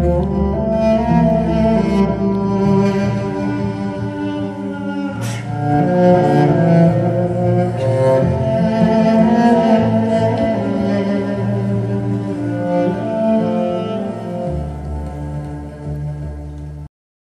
我。